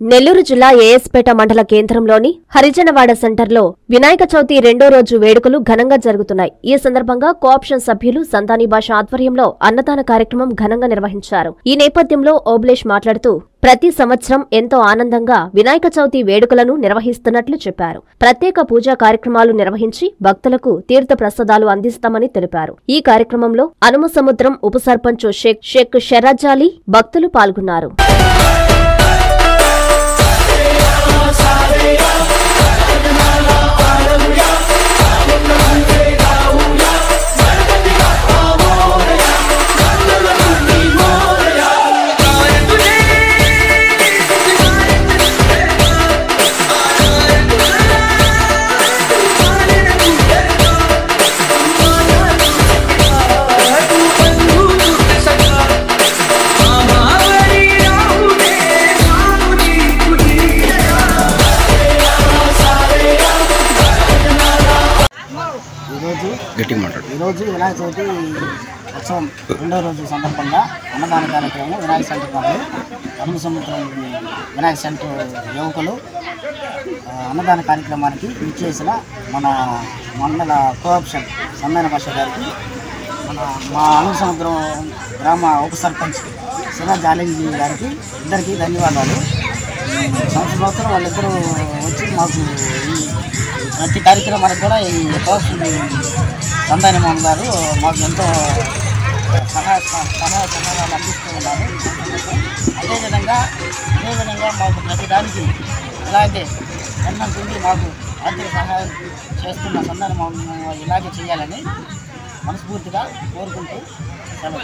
నెల్లూరు జిల్లా ఏఎస్పేట మండల కేంద్రంలోని హరిజనవాడ సెంటర్లో వినాయక చవితి రెండో రోజు వేడుకలు ఘనంగా జరుగుతున్నాయి. ఈ సందర్భంగా కోఆప్షన్ సభ్యులు సంతానీ భాష ఆధ్వర్యంలో అన్నదాన కార్యక్రమం ఘనంగా నిర్వహించారు. ఈ నేపథ్యంలో ఓబ్లేష్ మాట్లాడుతూ ప్రతి సంవత్సరం ఎంతో ఆనందంగా వినాయక చవితి వేడుకలను నిర్వహిస్తున్నట్లు చెప్పారు. ప్రత్యేక పూజా కార్యక్రమాలు నిర్వహించి భక్తులకు తీర్థ ప్రసాదాలు అందిస్తామని తెలిపారు. ఈ కార్యక్రమంలో అనుమ సముద్రం ఉప సర్పంచ్ షేక్ షేక్ షెరాజాలి భక్తులు పాల్గొన్నారు. ఈరోజు ఈరోజు వినాయక చవితి ఉత్సవం రెండో రోజు సందర్భంగా అన్నదాన కార్యక్రమం వినాయక సెంటర్ వాళ్ళు అరుణ సముద్రం వినాయక సెంటర్ యువకులు అన్నదాన కార్యక్రమానికి ఇచ్చేసిన మన మండల కోఆప్షన్ సందాన భాష గారికి మన మా అరుణ సముద్రం గ్రామ ఉప సర్పంచ్ శివ జాలింజీ గారికి ఇద్దరికి ధన్యవాదాలు. సంవత్సరం వాళ్ళిద్దరూ వచ్చి మాకు ఈ ప్రతి కార్యక్రమానికి కూడా ఈ కోఆప్షన్ సందాని మోహన్ గారు మాకు ఎంతో సహాయ సహాయ సహాయాలు అందిస్తూ ఉన్నారు. అదేవిధంగా అదేవిధంగా మాకు ప్రతిదానికి ఇలాగే ఎన్నంటుంది మాకు ఆర్థిక సహాయం చేస్తున్న సందాని మోహన్ ఇలాగే చేయాలని మనస్ఫూర్తిగా కోరుకుంటూ సెలవు.